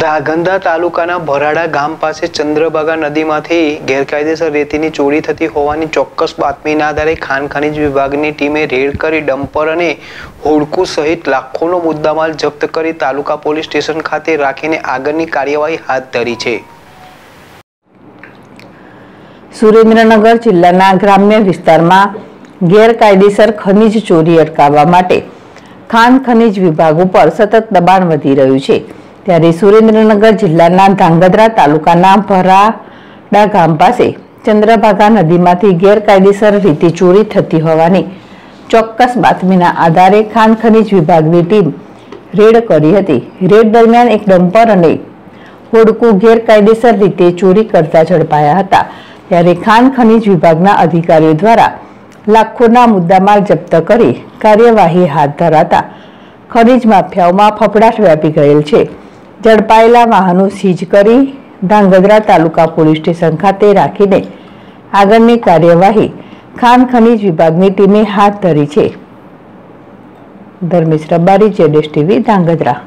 ધાગંધા તાલુકાના ભરાડા ગામ પાસે ચંદ્રભાગા નદીમાંથી ગેરકાયદેસર રેતીની ચોરી થતી હોવાની ચોક્કસ બાતમીના આધારે ખાણ ખનીજ વિભાગની ટીમે રેડ કરી ડમ્પર અને હોડકું સહિત લાખોનો મુદ્દામાલ જપ્ત કરી તાલુકા પોલીસ સ્ટેશન ખાતે રાખીને આગળની કાર્યવાહી હાથ ધરી છે. સુરેન્દ્રનગર જિલ્લાના ગ્રામ્ય વિસ્તારમાં ગેરકાયદેસર ખનીજ ચોરી અટકાવવા માટે ખાણ ખનીજ વિભાગ ઉપર સતત દબાણ વધી રહ્યું છે. ત્યારે સુરેન્દ્રનગર જિલ્લાના ધાંગધ્રા તાલુકાના ભરાડા ગામ પાસે ચંદ્રભાગા નદીમાંથી ગેરકાયદેસર રીતે ચોરી થતી હોવાની ચોક્કસ બાતમીના આધારે ખાણ ખનીજ વિભાગની ટીમ રેડ કરી હતી. રેડ દરમિયાન એક ડમ્પર અને હોડકું ગેરકાયદેસર રીતે ચોરી કરતા ઝડપાયા હતા. ત્યારે ખાણ ખનીજ વિભાગના અધિકારીઓ દ્વારા લાખોના મુદ્દામાલ જપ્ત કરી કાર્યવાહી હાથ ધરાતા ખનીજ માફિયાઓમાં ફફડાટ વ્યાપી ગયેલ છે. ઝડપાયેલા વાહનો સીઝ કરી ધાંગધ્રા તાલુકા પોલીસ સ્ટેશન ખાતે રાખીને આગળની કાર્યવાહી ખાન ખનીજ વિભાગની ટીમે હાથ ધરી છે. ધર્મેશ રબારી, જેડેશ ટીવી, ધાંગધ્રા.